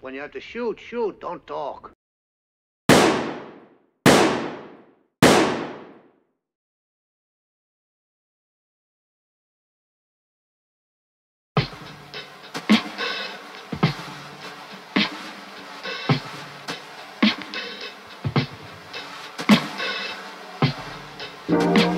When you have to shoot, shoot, don't talk. Thank